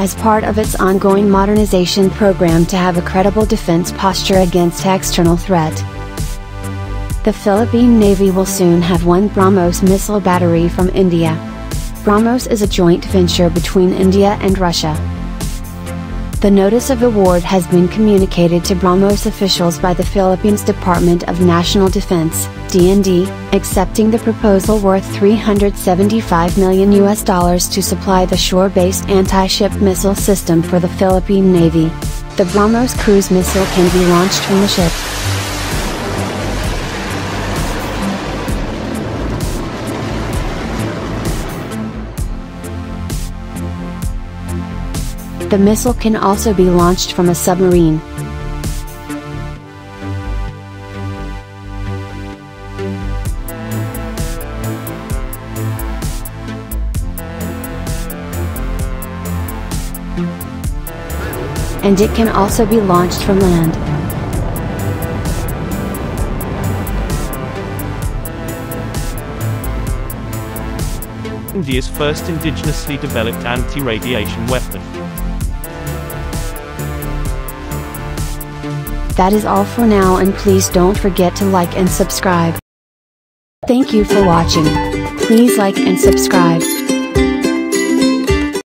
as part of its ongoing modernization program to have a credible defense posture against external threat. The Philippine Navy will soon have one BrahMos missile battery from India. BrahMos is a joint venture between India and Russia. The notice of award has been communicated to BrahMos officials by the Philippines Department of National Defense, DND, accepting the proposal worth 375 million US dollars to supply the shore-based anti-ship missile system for the Philippine Navy. The BrahMos cruise missile can be launched from the ship. The missile can also be launched from a submarine. And it can also be launched from land. India's first indigenously developed anti-radiation weapon. That is all for now and please don't forget to like and subscribe. Thank you for watching. Please like and subscribe.